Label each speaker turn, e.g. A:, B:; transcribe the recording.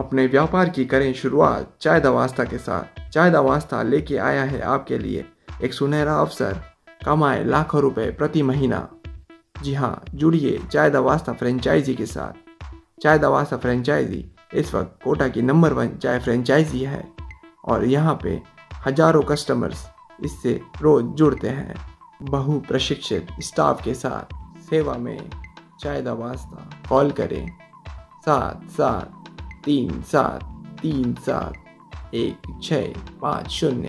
A: अपने व्यापार की करें शुरुआत चाय दवास्ता के साथ। चाय दवास्ता लेके आया है आपके लिए एक सुनहरा अवसर। कमाए लाखों रुपए प्रति महीना। जी हाँ जुड़िए चाय दवास्ता फ्रेंचाइजी के साथ। चाय दवास्ता फ्रेंचाइजी इस वक्त कोटा की नंबर वन चाय फ्रेंचाइजी है और यहाँ पे हज़ारों कस्टमर्स इससे रोज जुड़ते हैं। बहु प्रशिक्षित स्टाफ के साथ सेवा में चाय दवास्ता कॉल करें सात सात तीन सात तीन सात एक छः पाँच शून्य।